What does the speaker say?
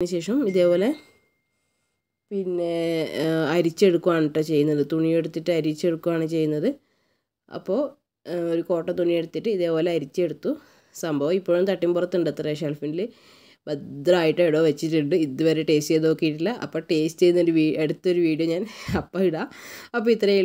ശേഷം ഇതേപോലെ പിന്നെ അരിച്ചെടുക്കുകയാണ് കേട്ടോ ചെയ്യുന്നത്. തുണി എടുത്തിട്ട് അരിച്ചെടുക്കുകയാണ് ചെയ്യുന്നത് അപ്പോൾ ഒരു കോട്ട തുണി എടുത്തിട്ട് ഇതേപോലെ അരിച്ചെടുത്തു. സംഭവം ഇപ്പോഴും തട്ടിമ്പുറത്തുണ്ട് അത്ര ഷെൽഫിൽ ഭദ്രമായിട്ട് എവിടെ വെച്ചിട്ടുണ്ട്. ഇതുവരെ ടേസ്റ്റ് ചെയ്ത് നോക്കിയിട്ടില്ല. അപ്പോൾ ടേസ്റ്റ് ചെയ്യുന്നൊരു വീ അടുത്തൊരു വീഡിയോ ഞാൻ അപ്പം ഇടാം. അപ്പോൾ ഇത്രയേ